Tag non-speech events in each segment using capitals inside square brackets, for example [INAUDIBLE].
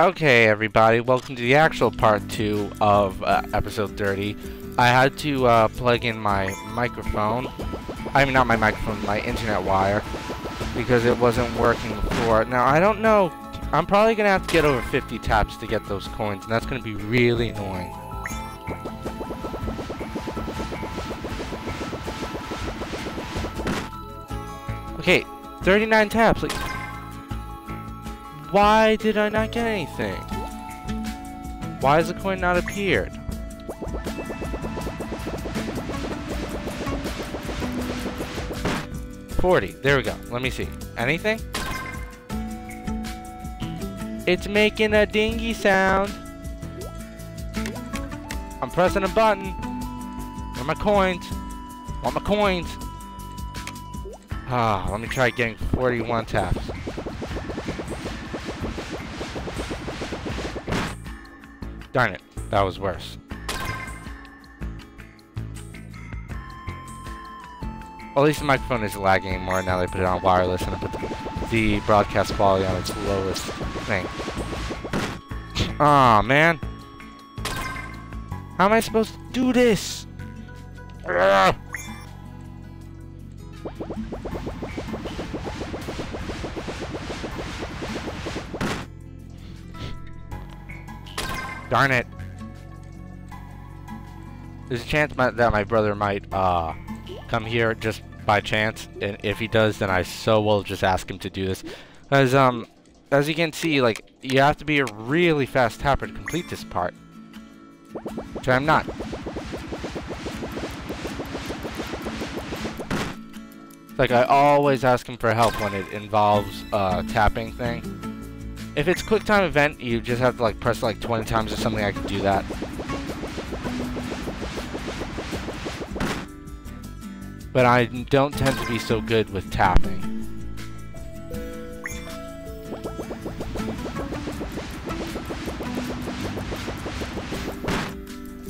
Okay, everybody, welcome to the actual part two of uh, episode 30. I had to uh, plug in my microphone. I mean, not my microphone, my internet wire, because it wasn't working before. Now, I don't know. I'm probably going to have to get over 50 taps to get those coins, and that's going to be really annoying. Okay, 39 taps. Like, why did I not get anything? Why has the coin not appeared? Forty. There we go. Let me see. Anything? It's making a dingy sound. I'm pressing a button. Where are my coins? Want my coins? Ah, let me try getting 41 taps. Darn it, that was worse. Well, at least the microphone isn't lagging anymore. Now they put it on wireless and I put the, broadcast quality on its lowest thing. Aw, oh, man. How am I supposed to do this? Ugh. Darn it. There's a chance my, that my brother might uh, come here just by chance, and if he does, then I so will just ask him to do this. As um, as you can see, like you have to be a really fast tapper to complete this part, which I'm not. Like I always ask him for help when it involves uh, tapping thing. If it's quick time event, you just have to like press like 20 times or something. I can do that. But I don't tend to be so good with tapping.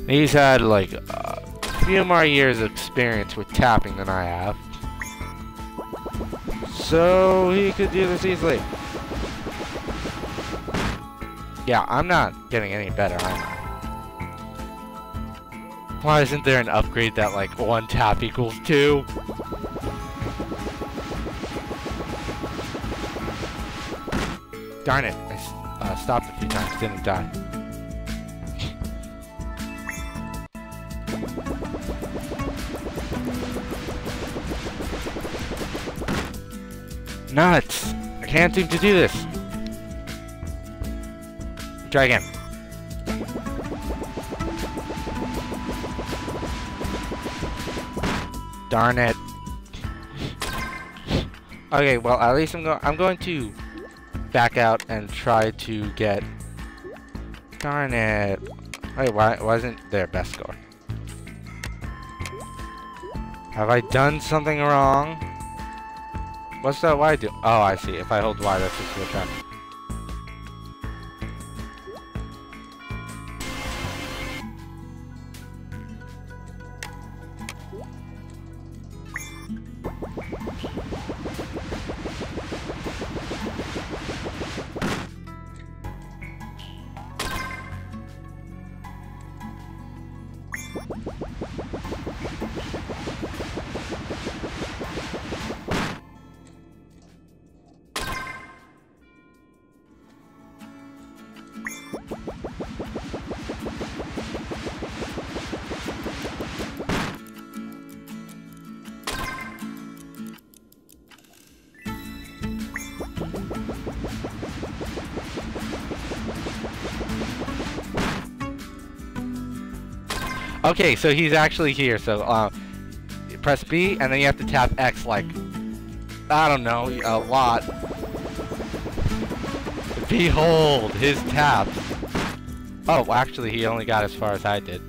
He's had like a few more years of experience with tapping than I have. So he could do this easily. Yeah, I'm not getting any better, am I? Why isn't there an upgrade that, like, one tap equals two? Darn it, I uh, stopped a few times, didn't die. Nuts! I can't seem to do this. Try again. Darn it. Okay, well, at least I'm, go I'm going to back out and try to get... Darn it. Wait, why wasn't there best score? Have I done something wrong? What's that Y do? Oh, I see. If I hold Y, that's just what happens. Okay, so he's actually here. So uh, press B, and then you have to tap X like, I don't know, a lot. Behold, his taps. Oh, actually, he only got as far as I did.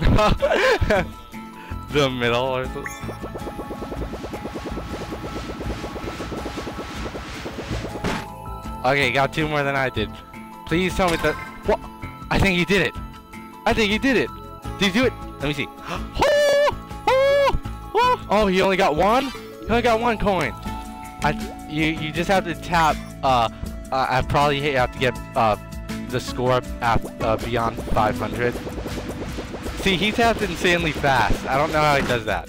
[LAUGHS] the middle or something. Okay, got two more than I did. Please tell me that. What? I think he did it. I think he did it. Did he do it? Let me see. [GASPS] Oh, oh, oh. oh he only got one? He only got one coin. I, you you just have to tap. Uh, uh I probably have to get uh the score at, uh, beyond 500. See, he tapped insanely fast. I don't know how he does that.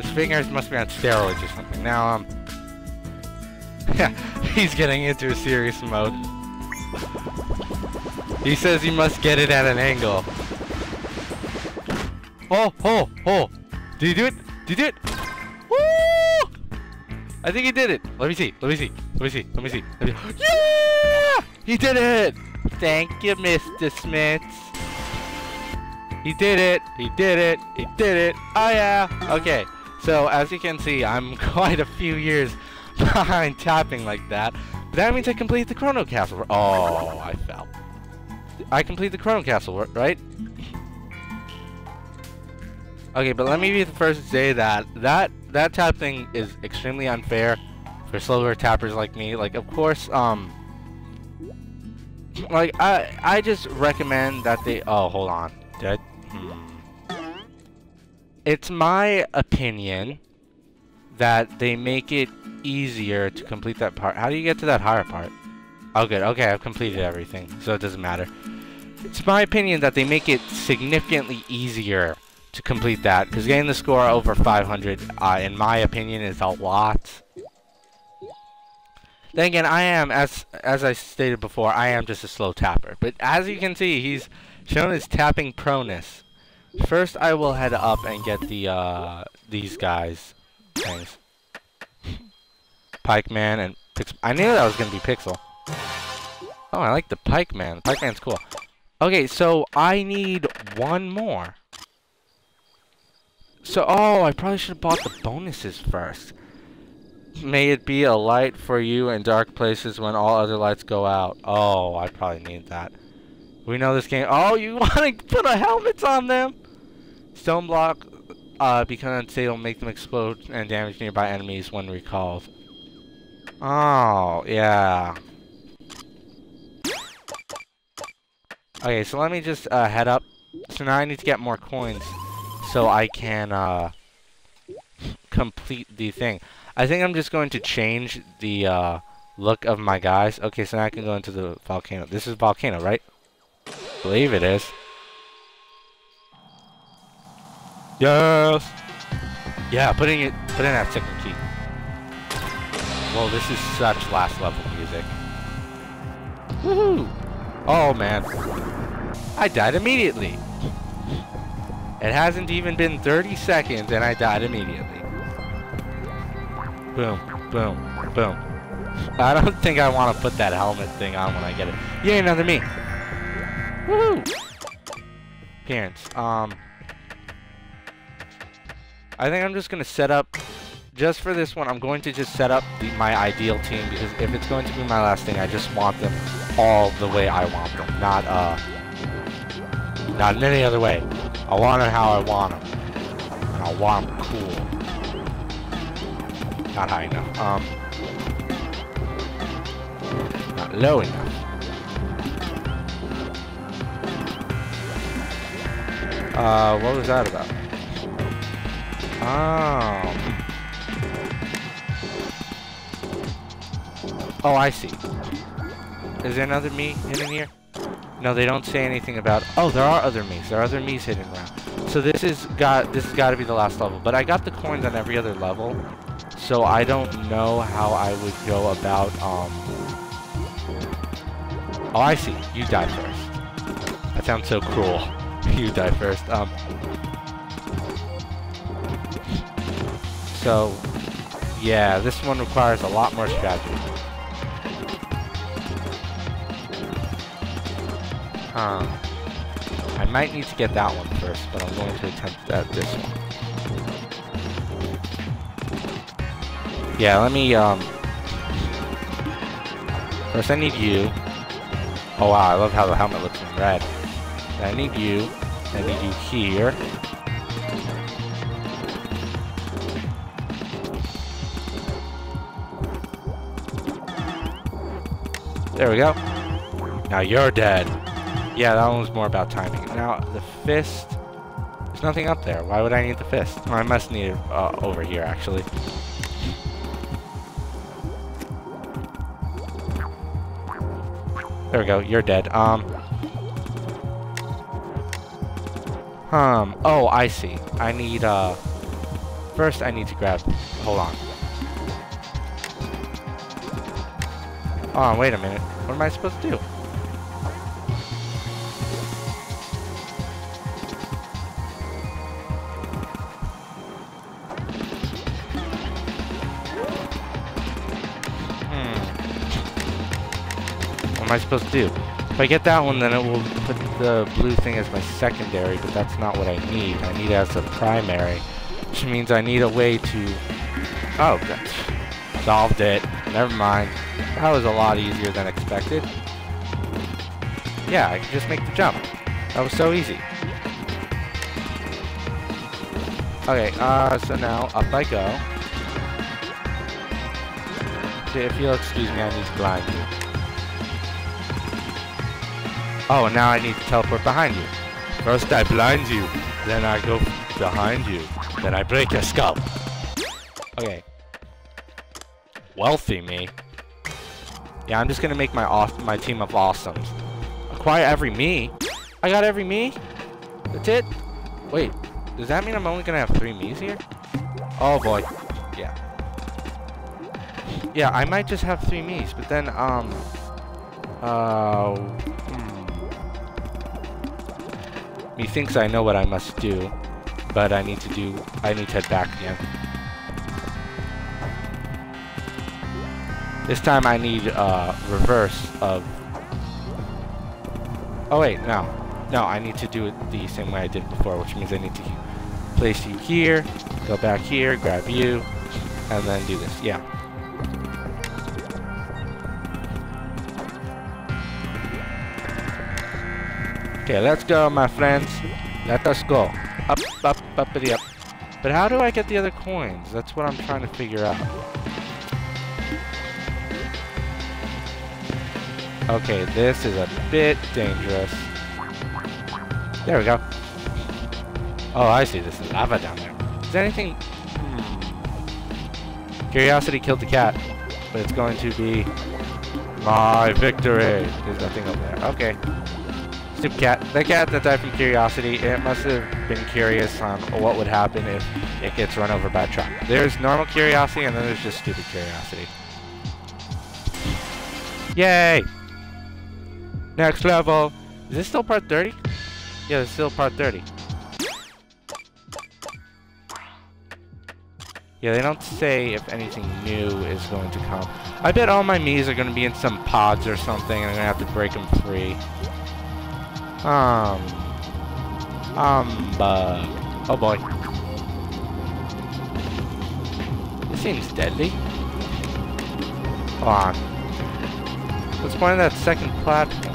His fingers must be on steroids or something. Now, um, [LAUGHS] he's getting into a serious mode. He says he must get it at an angle. Oh, oh, oh. Did he do it? Did he do it? Woo! I think he did it. Let me see. Let me see. Let me see. Let me see. Let me... Yeah! He did it! Thank you, Mr. Smith. He did it. He did it. He did it. Oh, yeah. Okay. So, as you can see, I'm [LAUGHS] quite a few years [LAUGHS] behind tapping like that. That means I complete the Chrono Castle. Oh, I fell. I complete the Chrono Castle, right? Okay, but let me be the first to say that that that tap thing is extremely unfair for slower tappers like me. Like, of course, um, like I I just recommend that they. Oh, hold on, dead. Hmm. It's my opinion that they make it easier to complete that part. How do you get to that higher part? Oh, good. Okay, I've completed everything, so it doesn't matter. It's my opinion that they make it significantly easier to complete that, because getting the score over 500, uh, in my opinion, is a lot. Then again, I am, as as I stated before, I am just a slow tapper. But as you can see, he's shown his tapping proness. First, I will head up and get the, uh, these guys. Things. Pikeman and. I knew that was going to be Pixel. Oh, I like the Pikeman. Pikeman's cool. Okay, so I need one more. So, oh, I probably should have bought the bonuses first. May it be a light for you in dark places when all other lights go out. Oh, I probably need that. We know this game. Oh, you [LAUGHS] want to put a helmet on them? Stone block uh, become unstable, make them explode and damage nearby enemies when recalled. Oh, yeah. Okay, so let me just uh, head up. So now I need to get more coins so I can uh, complete the thing. I think I'm just going to change the uh, look of my guys. Okay, so now I can go into the volcano. This is volcano, right? I believe it is. Yes! Yeah, putting it, put in that second key. Well, this is such last level music. Woohoo! Oh, man. I died immediately. It hasn't even been 30 seconds and I died immediately. Boom, boom, boom. I don't think I want to put that helmet thing on when I get it. Yay, another me. Woohoo! Appearance. Um, I think I'm just going to set up, just for this one, I'm going to just set up the, my ideal team because if it's going to be my last thing, I just want them all the way I want them, not, uh, not in any other way. I want them how I want them. And I want them cool. Not high enough. Um, not low enough. Uh, what was that about? Oh. Oh, I see. Is there another me hidden here? No, they don't say anything about... Oh, there are other me's. There are other me's hidden around. So this is got this has got to be the last level. But I got the coins on every other level. So I don't know how I would go about... Um... Oh, I see. You die first. That sounds so cruel. [LAUGHS] you die first. Um... So, yeah, this one requires a lot more strategy. Huh. I might need to get that one first, but I'm going to attempt that this one. Yeah, let me, um... First I need you. Oh wow, I love how the helmet looks in red. I need you. I need you here. There we go. Now you're dead. Yeah, that one was more about timing. Now, the fist... There's nothing up there. Why would I need the fist? Well, I must need it uh, over here, actually. There we go. You're dead. Um... Um... Oh, I see. I need, uh... First, I need to grab... Hold on. Oh, wait a minute. What am I supposed to do? Hmm. What am I supposed to do? If I get that one, then it will put the blue thing as my secondary, but that's not what I need. I need it as a primary, which means I need a way to... Oh, that's... Solved it. Never mind. That was a lot easier than expected. Yeah, I can just make the jump. That was so easy. Okay, uh, so now up I go. If you'll excuse me, I need to blind you. Oh, and now I need to teleport behind you. First I blind you, then I go behind you, then I break your skull. Okay. Wealthy me. Yeah, I'm just gonna make my off my team of awesomes. Acquire every me? I got every me? That's it? Wait, does that mean I'm only gonna have three me's here? Oh boy. Yeah. Yeah, I might just have three me's, but then, um... Uh... Hmm. He I know what I must do, but I need to do, I need to head back again. This time I need uh, reverse of... Oh wait, no. No, I need to do it the same way I did before, which means I need to place you here, go back here, grab you, and then do this. Yeah. Okay, let's go, my friends. Let us go. Up, up, uppity up. But how do I get the other coins? That's what I'm trying to figure out. Okay, this is a bit dangerous. There we go. Oh, I see. This is lava down there. Is there anything... Hmm. Curiosity killed the cat. But it's going to be my victory. There's nothing over there. Okay. Stupid cat. The cat that died from curiosity, it must have been curious on what would happen if it gets run over by a truck. There's normal curiosity and then there's just stupid curiosity. Yay! Next level! Is this still part 30? Yeah, it's still part 30. Yeah, they don't say if anything new is going to come. I bet all my me's are going to be in some pods or something and I'm going to have to break them free. Um. Humbug. Oh boy. This seems deadly. Hold on. Let's find that second platform.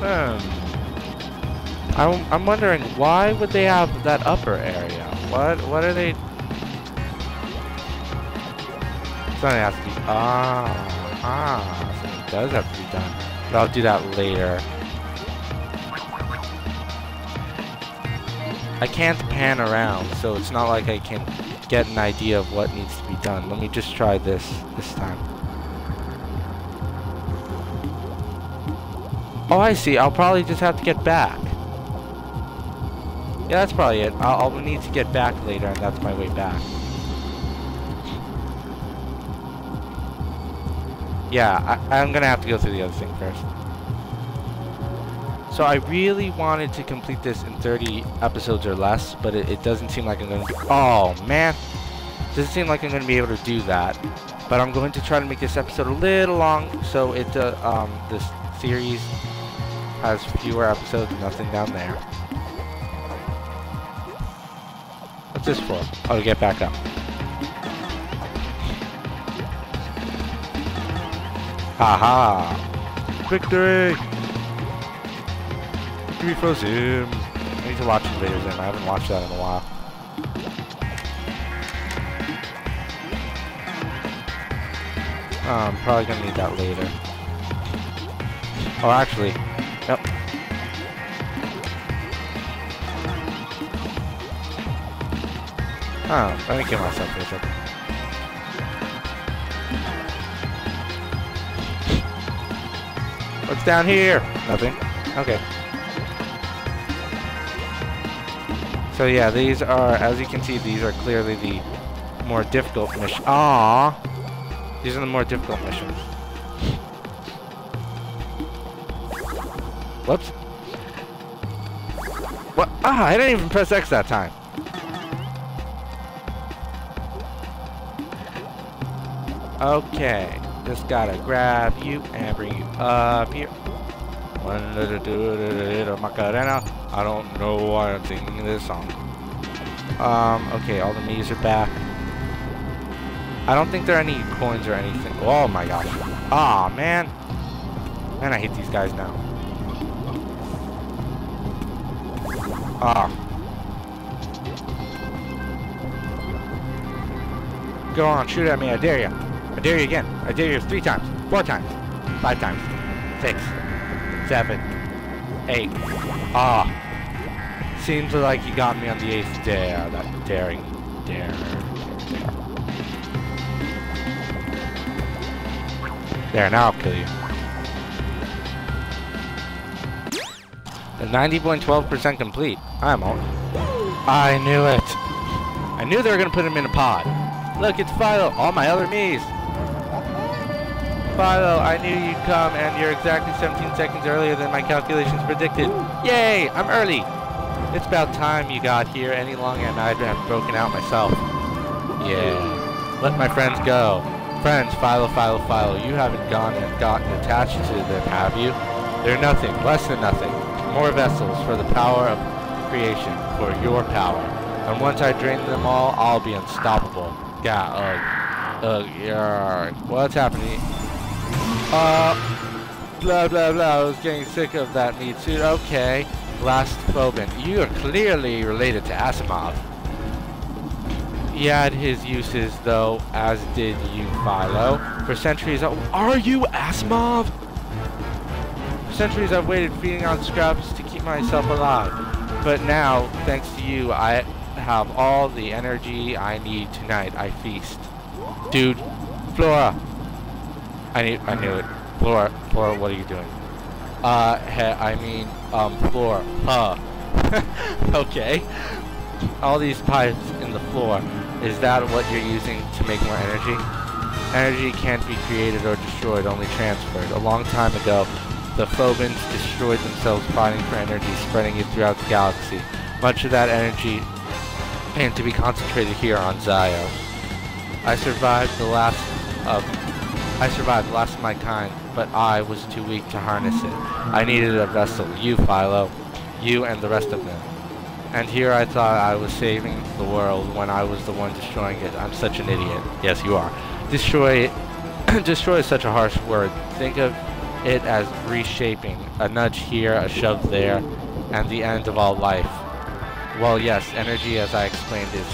Hmm. I'm, I'm wondering, why would they have that upper area? What, what are they... Something has to be... Ah, ah, something does have to be done. But I'll do that later. I can't pan around, so it's not like I can get an idea of what needs to be done. Let me just try this this time. Oh, I see. I'll probably just have to get back. Yeah, that's probably it. I'll, I'll need to get back later, and that's my way back. Yeah, I, I'm gonna have to go through the other thing first. So I really wanted to complete this in 30 episodes or less, but it, it doesn't seem like I'm gonna Oh, man! Doesn't seem like I'm gonna be able to do that. But I'm going to try to make this episode a little long, so it, uh, um, this series has fewer episodes, nothing down there. What's this for? Oh, to get back up. Haha! Victory! Victory for Zim! I need to watch Invader Zim. I haven't watched that in a while. Oh, I'm probably gonna need that later. Oh, actually, yep. Oh, let me kill myself a. What's down here? Nothing. Okay. So yeah, these are, as you can see, these are clearly the more difficult missions. Ah, These are the more difficult missions. Whoops. What? Ah, I didn't even press X that time. Okay. Just gotta grab you and bring you up here. One little little Macarena. I don't know why I'm singing this song. Um, okay, all the me's are back. I don't think there are any coins or anything. Oh my gosh. Ah, oh, man. Man, I hate these guys now. Ah. Go on, shoot at me, I dare you. I dare you again. I dare you three times, four times, five times, six, seven, eight. Ah. Seems like you got me on the eighth dare, that daring dare. There, now I'll kill you. The 90.12% complete. I'm all. I knew it. I knew they were gonna put him in a pod. Look, it's Filo. All my other me's. Filo, I knew you'd come, and you're exactly 17 seconds earlier than my calculations predicted. Yay! I'm early! It's about time you got here any longer, and I'd have broken out myself. Yeah. Let my friends go. Friends, Filo, Filo, Filo, you haven't gone and gotten attached to them, have you? They're nothing, less than nothing. More vessels for the power of creation, for your power. And once I drain them all, I'll be unstoppable. Yeah, ugh. Ugh, yeah. What's happening? Uh, blah, blah, blah. I was getting sick of that meat suit. Okay. Last Phobin. You are clearly related to Asimov. He had his uses, though, as did you, Filo. For centuries, are you Asimov? Centuries, I've waited feeding on scraps to keep myself alive. But now, thanks to you, I have all the energy I need tonight. I feast. Dude, Flora, I need, I knew it. Flora, Flora, what are you doing? Uh, he, I mean, um, floor. Huh. [LAUGHS] okay. All these pipes in the floor. Is that what you're using to make more energy? Energy can't be created or destroyed, only transferred. A long time ago, the Phobans destroyed themselves fighting for energy, spreading it throughout the galaxy. Much of that energy came to be concentrated here on Zio. I survived the last of I survived the last of my kind, but I was too weak to harness it. I needed a vessel, you, Filo, you and the rest of them. And here I thought I was saving the world when I was the one destroying it. I'm such an idiot. Yes, you are. Destroy [CLEARS THROAT] destroy is such a harsh word. Think of it as reshaping. A nudge here, a shove there, and the end of all life. Well, yes, energy, as I explained, is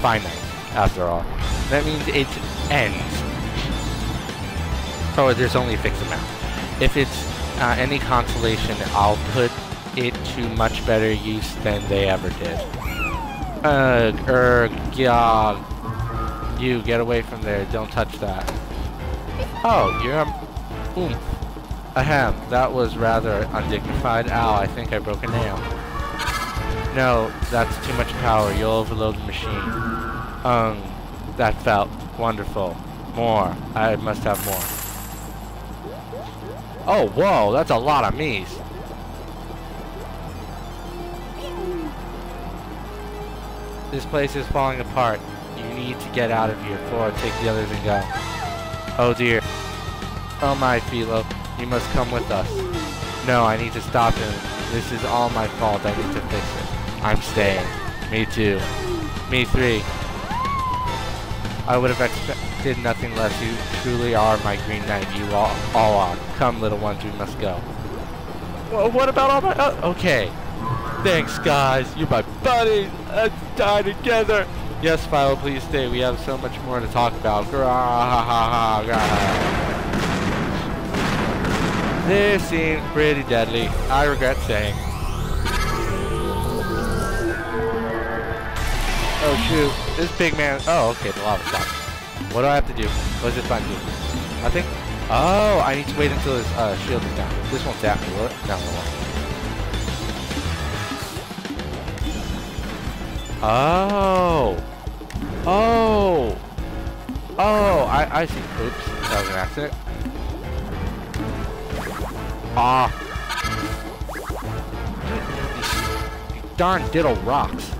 finite, after all. That means it ends Oh, there's only a fixed amount. If it's uh, any consolation, I'll put it to much better use than they ever did. Ugh, erg, yog. You, get away from there. Don't touch that. Oh, you're a... Oomph. Ahem, that was rather undignified. Ow, I think I broke a nail. No, that's too much power. You'll overload the machine. Um, that felt wonderful. More. I must have more. Oh, whoa, that's a lot of me's. This place is falling apart. You need to get out of here I take the others and go. Oh dear. Oh my, Filo. You must come with us. No, I need to stop him. This is all my fault. I need to fix it. I'm staying. Me too. Me three. I would have expected nothing less. You truly are my Green Knight. You all, all are. Come, little ones, we must go. Well, what about all my... Uh, okay. Thanks, guys. You're my buddies. Let's die together. Yes, Filo, please stay. We have so much more to talk about. This seems pretty deadly. I regret saying. Oh shoot, this big man. Oh, okay, the lava stopped. What do I have to do? What does this button do? Nothing? Oh, I need to wait until his uh, shield is down. This won't zap me, will it? No, it won't. Oh. Oh. Oh, I, I see. Oops, that was an accident. Ah. Darn diddle rocks.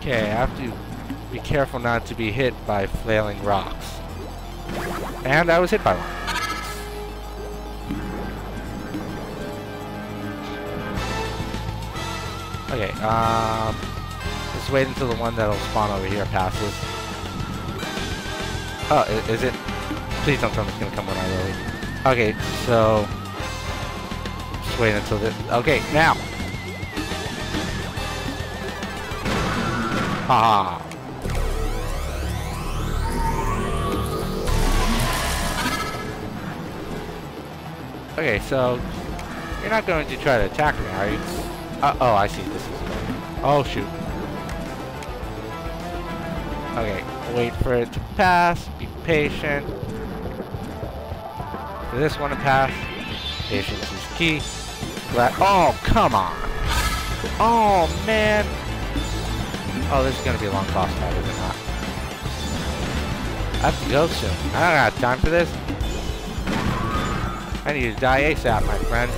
Okay, I have to be careful not to be hit by flailing rocks. And I was hit by one. Okay, um... Wait until the one that'll spawn over here passes. Oh, is it? Please don't tell me it's gonna come when I load. Okay, so... Just wait until this... Okay, now! Ah. Okay, so you're not going to try to attack me, are you? Uh, oh, I see. This is. Oh shoot. Okay, wait for it to pass. Be patient. For this one to pass, patience is key. Glad. Oh, come on. Oh man. Oh, this is gonna be a long boss fight, is it not? I have to go soon. I don't have time for this. I need to die ASAP, my friend.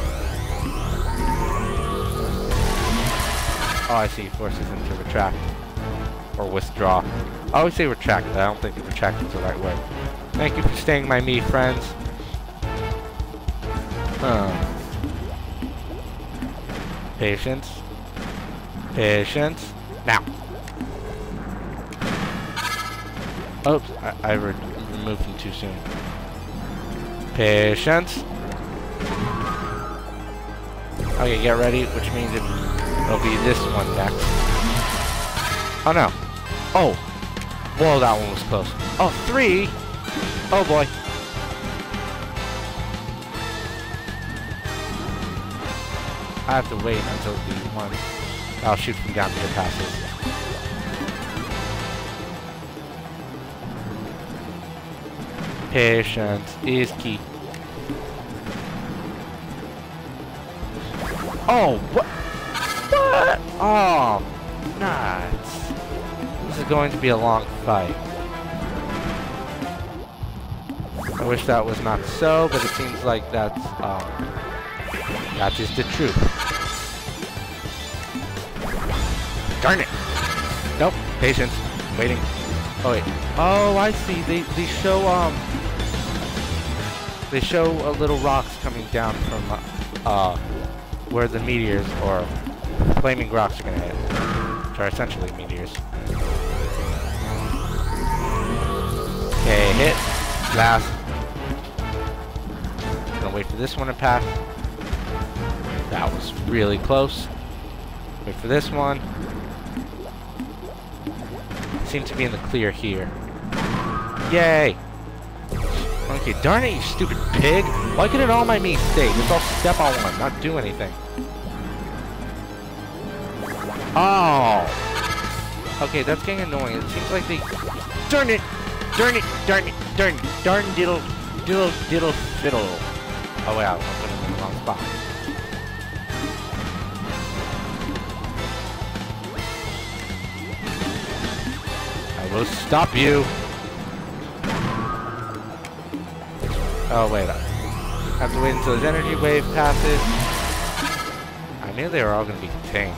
Oh, I see. Forces him to retract. Or withdraw. I always say retract, I don't think retract is the right word. Thank you for staying by me, friends. Huh. Patience. Patience. Now. Oops, I, I re removed him too soon. Patience. Okay, get ready, which means it'll be this one next. Oh no. Oh. Whoa, that one was close. Oh, three? Oh boy. I have to wait until the one I'll shoot from down here passes. Patience is key. Oh, what? What? Oh, nuts. This is going to be a long fight. I wish that was not so, but it seems like that's, um, that is the truth. Darn it! Nope, patience, waiting. Oh wait, oh I see, they, they show, um, they show a little rocks coming down from uh, where the meteors or flaming rocks are going to hit, which are essentially meteors. Okay, hit, blast. Gonna wait for this one to pass. That was really close. Wait for this one. Seem to be in the clear here. Yay! Okay, darn it, you stupid pig! Why could it all my me stay? Just all step on one, not do anything. Oh! Okay, that's getting annoying. It seems like they... Darn it! Darn it! Darn it! Darn Darn diddle... Diddle diddle fiddle. Oh wow, I'm putting him in the wrong spot. I will stop you! Oh, wait. I have to wait until his energy wave passes. I knew they were all going to be contained.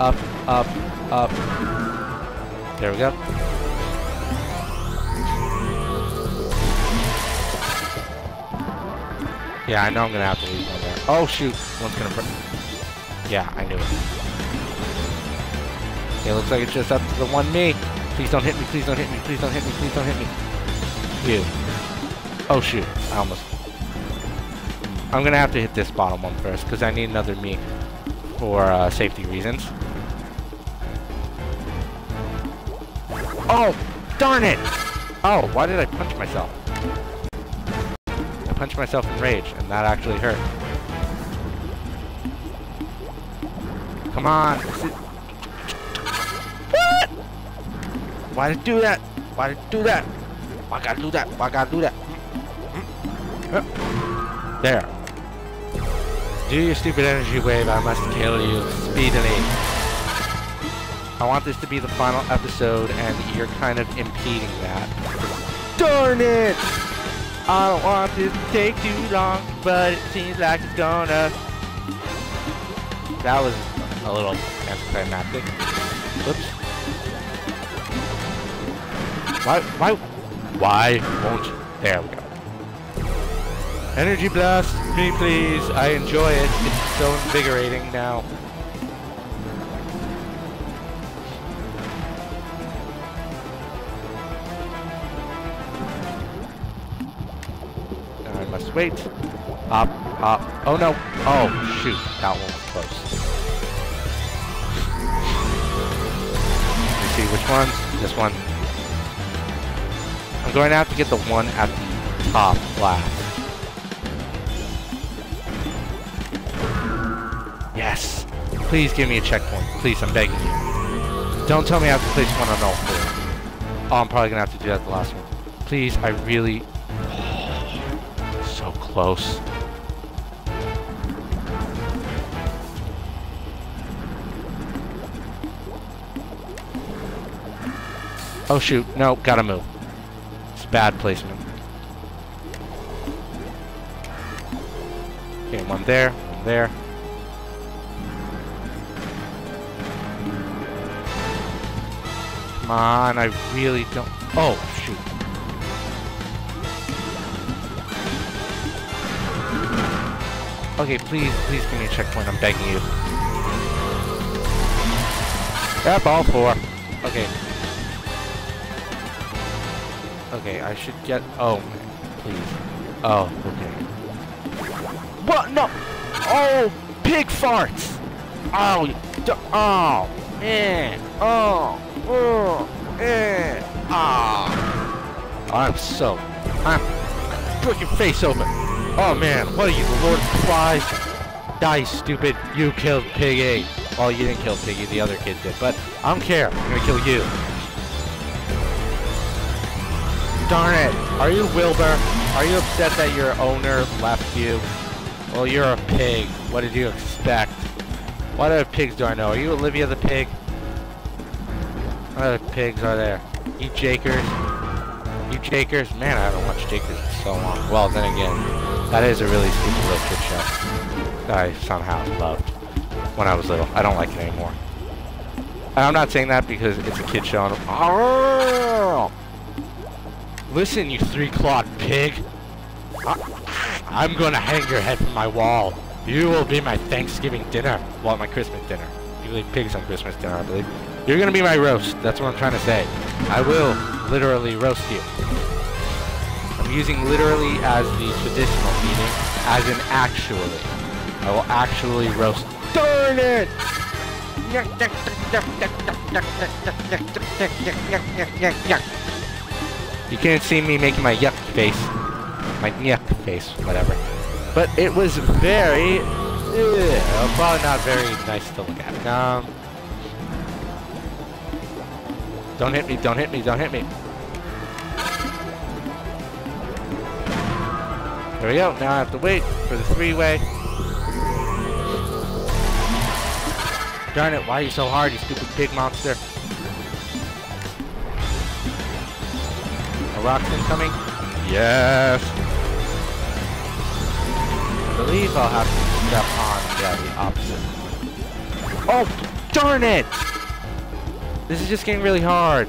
Up, up, up. There we go. Yeah, I know I'm to have to leave one there. Oh, shoot. One's going to... Yeah, I knew it. It looks like it's just up to the one me. Please don't hit me, please don't hit me, please don't hit me, please don't hit me. You. Oh shoot, I almost... I'm gonna have to hit this bottom one first, because I need another me for uh, safety reasons. Oh! Darn it! Oh, why did I punch myself? I punched myself in rage, and that actually hurt. Come on. What? Why did do that? Why did do that? Why gotta do that? Why gotta do that? Hmm? There. Do your stupid energy wave, I must kill you speedily. I want this to be the final episode, and you're kind of impeding that. Darn it! I don't want this to take too long, but it seems like it's gonna. That was a little anticlimactic. Whoops. Why, why, why won't? There we go. Energy blast me, please. I enjoy it. It's so invigorating now. Wait. Hop, hop. Oh no. Oh, shoot. That one was close. Let's see which one. This one. I'm going to have to get the one at the top last. Yes. Please give me a checkpoint. Please, I'm begging you. Don't tell me I have to place one on all four. Oh, I'm probably going to have to do that the last one. Please, I really... close. Oh shoot, no, gotta move. It's bad placement. Okay, one there, one there. Come on, I really don't... Oh, Okay, please, please give me a checkpoint, I'm begging you. Yep, all four. Okay. Okay, I should get... Oh, please. Oh, okay. What? No! Oh, pig farts! Oh, oh, man. Oh, oh, eh. Ah. I'm so... I'm... Freaking face open. Oh, man. What are you, the Lord of Flies? Die, stupid. You killed Piggy. Well, you didn't kill Piggy, the other kid did. But I don't care. I'm gonna kill you. Darn it! Are you Wilbur? Are you upset that your owner left you? Well, you're a pig. What did you expect? What other pigs do I know? Are you Olivia the pig? What other pigs are there? You Jakers? You Jakers? Man, I haven't watched Jakers in so long. Well, then again, that is a really stupid little kid show. I somehow loved when I was little. I don't like it anymore. And I'm not saying that because it's a kid show. [LAUGHS] Listen, you three-clawed pig. I'm gonna hang your head from my wall. You will be my Thanksgiving dinner. Well, my Christmas dinner. You eat pigs on Christmas dinner, I believe. You're gonna be my roast. That's what I'm trying to say. I will literally roast you. Using literally as the traditional meaning, as in actually. I will actually roast. Darn it! You can't see me making my yuck face. My yuck face, whatever. But it was very... Ugh, probably not very nice to look at. Um, don't hit me, don't hit me, don't hit me. There we go. Now I have to wait for the three-way. Darn it, why are you so hard, you stupid pig monster? A rock's incoming? Yes! I believe I'll have to step on, the opposite. Oh, darn it! This is just getting really hard.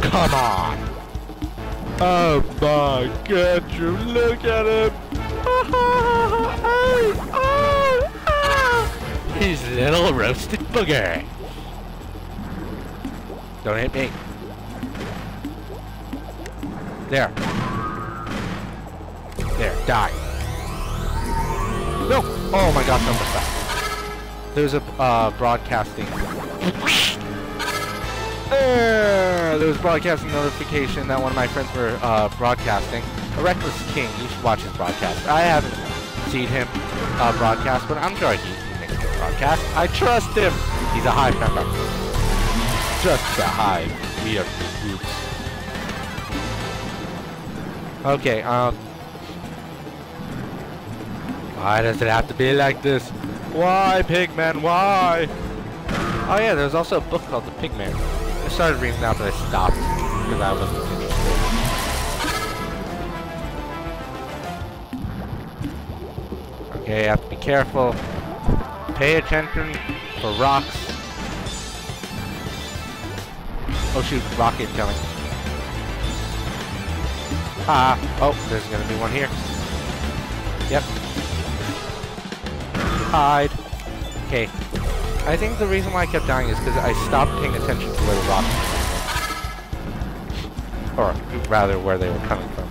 Come on! Oh my god, Drew, look at him! He's a little roasted booger. Don't hit me. There. There, die. No! Oh my god, almost died. There's a uh, broadcasting. There, there was broadcasting notification that one of my friends were uh, broadcasting. A Reckless King, you should watch his broadcast. I haven't seen him uh, broadcast, but I'm sure he, he makes good broadcast. I trust him. He's a hive member. Just a hive. We are groups. Okay, um... Why does it have to be like this? Why, Pigman, why? Oh yeah, there's also a book called The Pigman. Started reading that, but I stopped because I wasn't interested. Okay, I have to be careful. Pay attention for rocks. Oh shoot, rocket coming. Ah, oh, there's gonna be one here. Yep. Hide. Okay, I think the reason why I kept dying is because I stopped paying attention to where the rocks were. Or, rather, where they were coming from.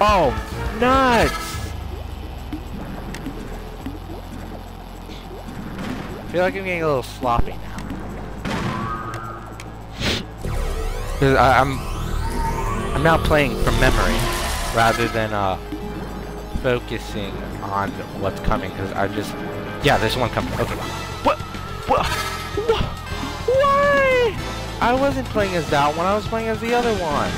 Oh, nuts! I feel like I'm getting a little sloppy now. [LAUGHS] I, I'm, I'm now playing from memory rather than uh, focusing on what's coming because I just yeah there's one coming. Okay. What? What? What? Why? I wasn't playing as that one I was playing as the other one.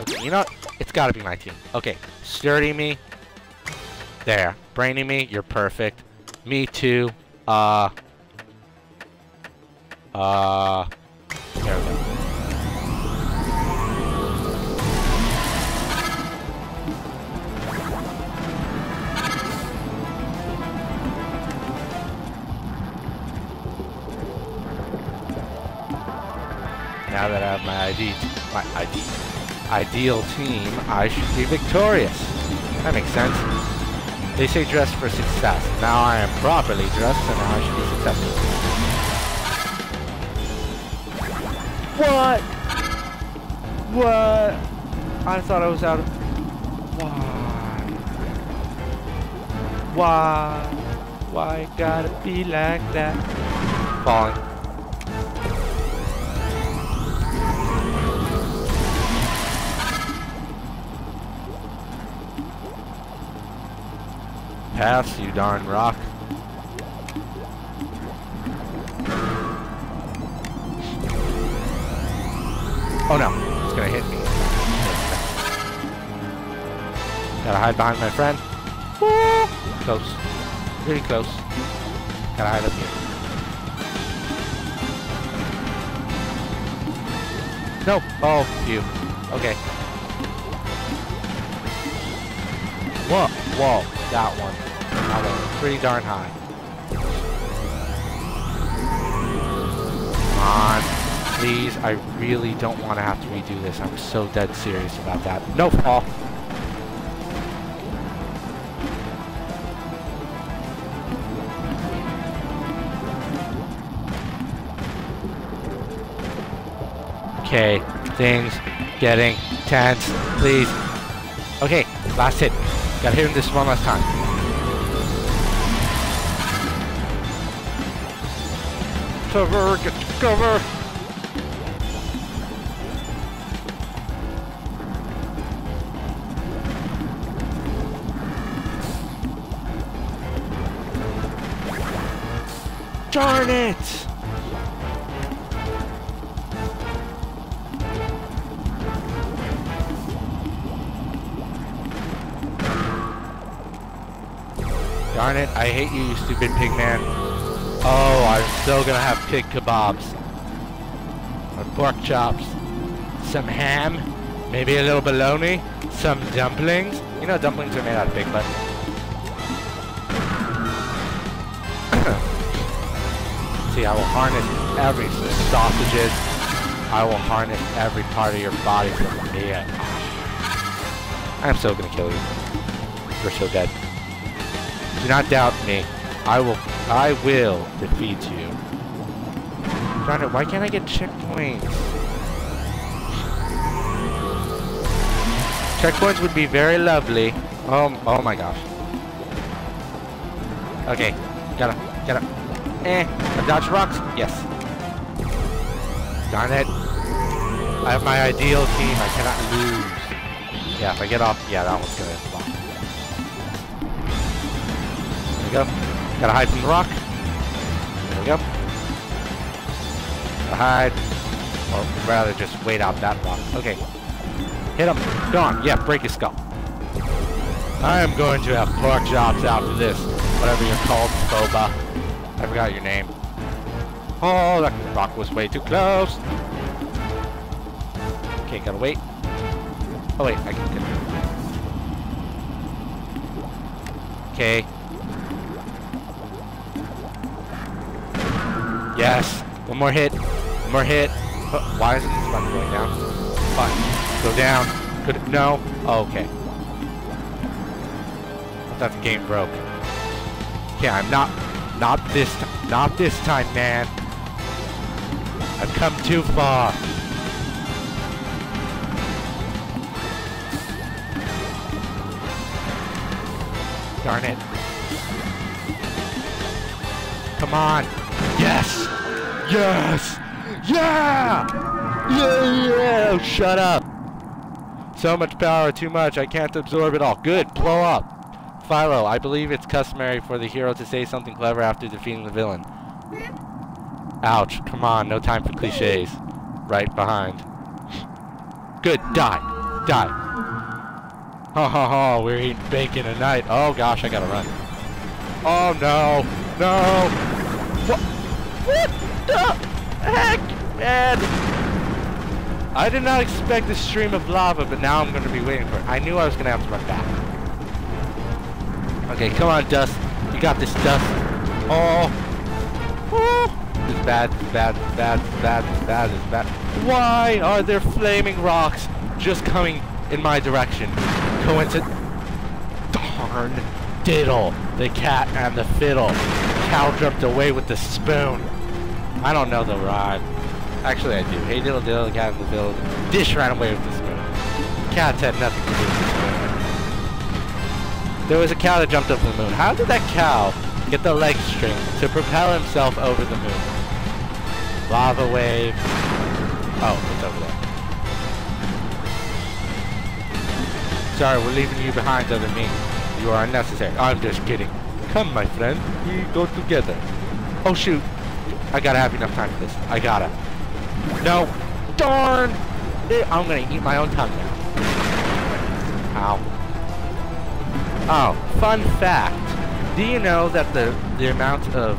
Okay you know it's gotta be my team. Okay sturdy me. There. Brainy me you're perfect. Me too. Uh uh, there we go. Now that I have my ID, my ID, ideal team, I should be victorious. That makes sense. They say dress for success. Now I am properly dressed, and now I should be successful. What? What? I thought I was out of... Why? Why? Why gotta be like that? Falling. Pass, you darn rock. Oh no, it's gonna hit me. Gotta hide behind my friend. [LAUGHS] Close. Pretty close. Gotta hide up here. No. Oh, phew. Okay. Whoa. Whoa. That one. That one. Pretty darn high. Come on. Please, I really don't want to have to redo this. I'm so dead serious about that. No fall. Okay, things getting tense. Please. Okay, last hit. Gotta hit him this one last time. Cover, get cover. Darn it! Darn it, I hate you, you stupid pig man. Oh, I'm still gonna have pig kebabs. Or pork chops. Some ham. Maybe a little bologna. Some dumplings. You know dumplings are made out of pig butt. See, I will harness every sausages. I will harness every part of your body from here. I'm still gonna kill you. You're so dead. Do not doubt me. I will I will defeat you. Darn it, why can't I get checkpoints? Checkpoints would be very lovely. Oh, oh my gosh. Okay, get up, Get up. Eh. I dodge rocks. Yes. Darn it. I have my ideal team. I cannot lose. Yeah, if I get off, yeah, that one's gonna flop. There we go. Gotta hide from the rock. There we go. Gotta hide. Or rather, just wait out that rock. Okay. Hit him. Go on. Yeah, break his skull. I am going to have pork chops after this. Whatever you're called, Boba. Forgot your name. Oh, that rock was way too close. Okay, gotta wait. Oh wait, I can get Okay. Yes. One more hit. One more hit. Why isn't this button going down? Button. Go down. Could no. Oh, okay. I thought the game broke. Okay, I'm not. Not this. Not this time, man. I've come too far. Darn it. Come on. Yes! Yes! Yeah! Yeah, yeah! Shut up! So much power, too much. I can't absorb it all. Good, blow up. Filo, I believe it's customary for the hero to say something clever after defeating the villain. Ouch. Come on, no time for cliches. Right behind. Good, die. Die. Ha ha ha, we're eating bacon tonight. Oh gosh, I gotta run. Oh no, no. What? What the heck, man? I did not expect a stream of lava, but now I'm gonna be waiting for it. I knew I was gonna have to run back. Okay, come on, Dust. You got this, Dust. Oh. Oh. This is bad, bad, bad, bad, bad, is bad. Why are there flaming rocks just coming in my direction? Coincidence. Darn diddle. The cat and the fiddle. Cow jumped away with the spoon. I don't know the rhyme. Actually, I do. Hey diddle diddle, cat and the fiddle. Dish ran away with the spoon. Cats had nothing to do with spoon. There was a cow that jumped over the moon. How did that cow get the leg string to propel himself over the moon? Lava wave. Oh, it's over there. Sorry, we're leaving you behind, doesn't mean you are unnecessary. I'm just kidding. Come, my friend. We go together. Oh, shoot. I gotta have enough time for this. I gotta. No. Darn! I'm gonna eat my own tongue now. Ow. Oh, fun fact. Do you know that the, the amount of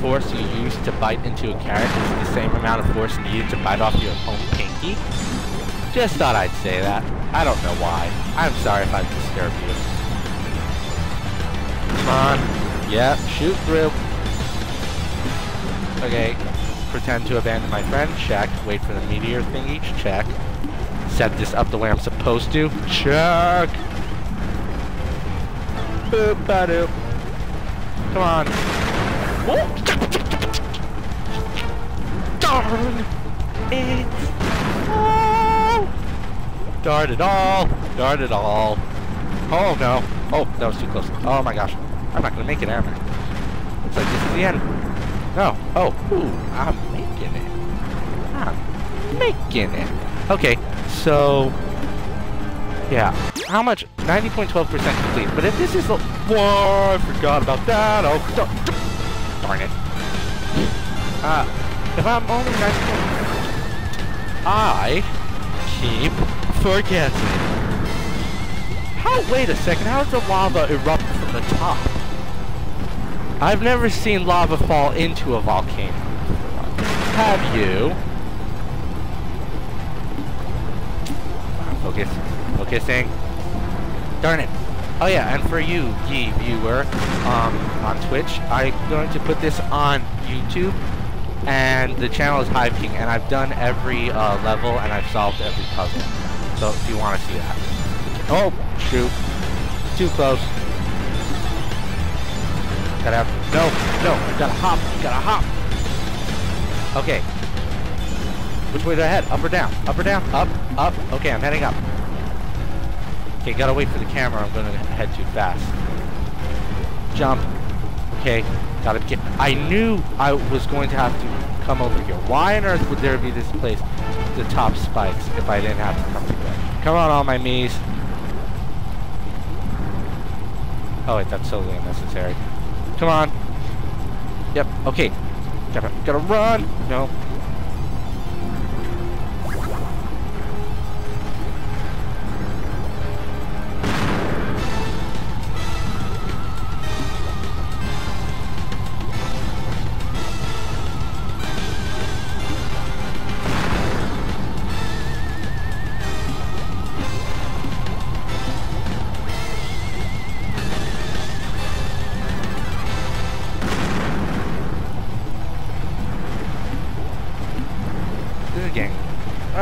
force you use to bite into a carrot is the same amount of force needed to bite off your own pinky? Just thought I'd say that. I don't know why. I'm sorry if I disturbed you. Come on. Yep, shoot through. Okay. Pretend to abandon my friend. Check. Wait for the meteor thingy. Check. Set this up the way I'm supposed to. Check. Boop. Come on. Oh. Darn it. It all. Darn it all. Oh no. Oh, that was too close. Oh my gosh. I'm not gonna make it, am I? Looks like this is the end. No. Oh. Ooh. I'm making it. I'm making it. Okay. So. Yeah. How much? 90.12% complete. But if this is the... Whoa, I forgot about that. Oh, darn it. Uh, if I'm only 90 I keep forgetting. How, wait a second, how does the lava erupt from the top? I've never seen lava fall into a volcano. Have you? Focus. Focusing. Darn it. Oh yeah, and for you, ye viewer, um, on Twitch, I'm going to put this on YouTube, and the channel is Hive King, and I've done every uh, level, and I've solved every puzzle. So if you want to see that. Oh, shoot. Too close. Gotta have, no, no, gotta hop, gotta hop. Okay. Which way do I head? Up or down? Up or down? Up, up. Okay, I'm heading up. Okay, gotta wait for the camera. I'm gonna head too fast. Jump. Okay, Gotta get. I knew I was going to have to come over here. Why on earth would there be this place, the top spikes, if I didn't have to come here? Come on, all my me's. Oh wait, that's totally unnecessary. Come on. Yep, okay. Gotta, gotta run! No,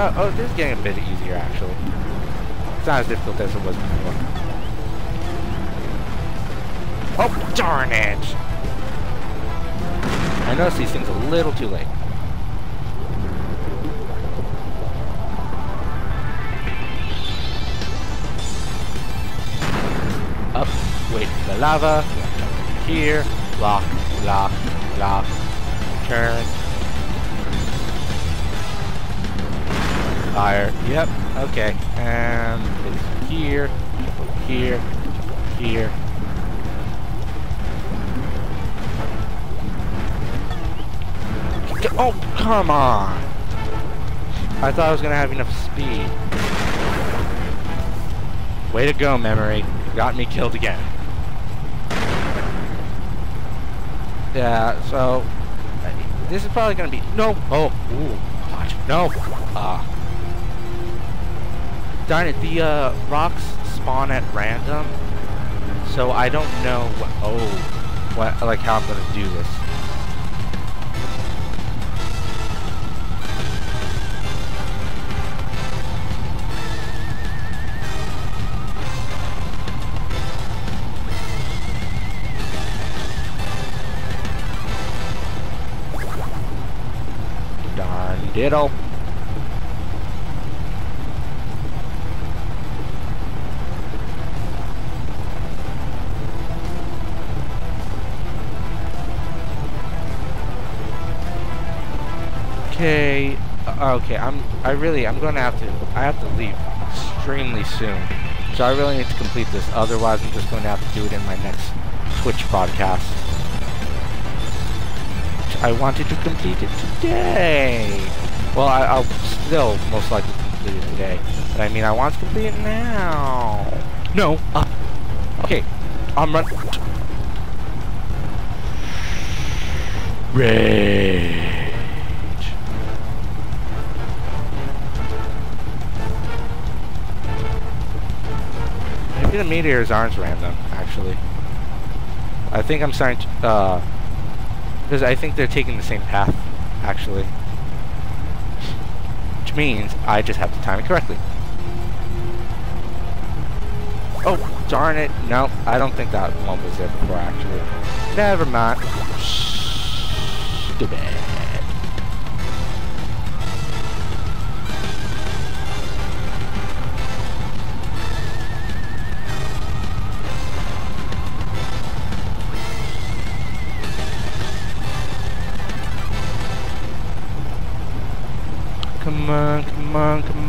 Uh, oh, this is getting a bit easier, actually. It's not as difficult as it was before. Oh, darn it! I noticed these things a little too late. Up, wait for the lava, here, lock, lock, lock, turn, Yep. Okay. And it's here, here, here. Oh, come on! I thought I was gonna have enough speed. Way to go, memory. Got me killed again. Yeah, so... This is probably gonna be... No! Oh! Ooh. No! Ah. Uh, Darn it, the uh, rocks spawn at random, so I don't know what, oh, what, like how I'm gonna do this. Diddle. Okay, uh, okay, I'm, I really, I'm gonna have to, I have to leave extremely soon. So I really need to complete this, otherwise I'm just going to have to do it in my next Twitch podcast. I wanted to complete it today. Well, I, will still most likely complete it today. But I mean, I want to complete it now. No, up. Okay, I'm running. Ray. The meteors aren't random, actually. I think I'm starting to, uh, because I think they're taking the same path, actually. Which means I just have to time it correctly. Oh, darn it. No, I don't think that one was there before, actually. Never mind. Stupid.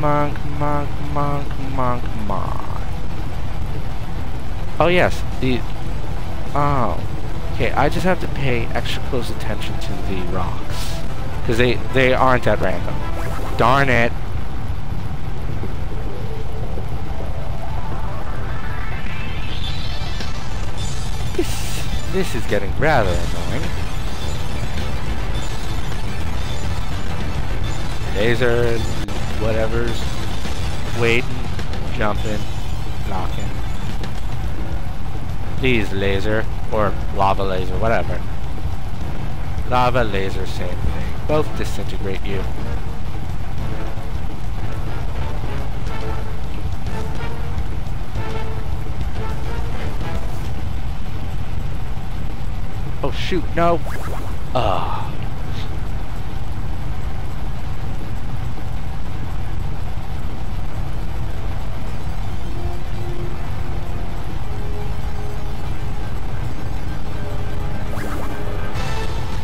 On, come on, come on, come on, come on. Oh yes, the... Oh. Okay, I just have to pay extra close attention to the rocks. Because they, they aren't at random. Darn it. This, this is getting rather annoying. Laser, whatever's waiting, jumping, knocking. Please, laser, or lava laser, whatever. Lava, laser, same thing. Both disintegrate you. Oh shoot, no! Ah.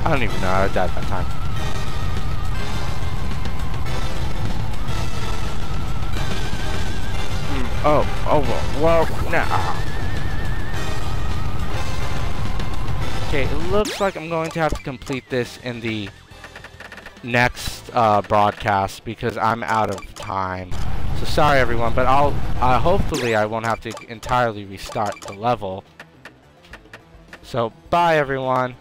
I don't even know how I died that time. Hmm, oh, oh, well, nah. Okay, it looks like I'm going to have to complete this in the next uh, broadcast because I'm out of time. So sorry everyone, but I'll uh, hopefully I won't have to entirely restart the level. So bye everyone.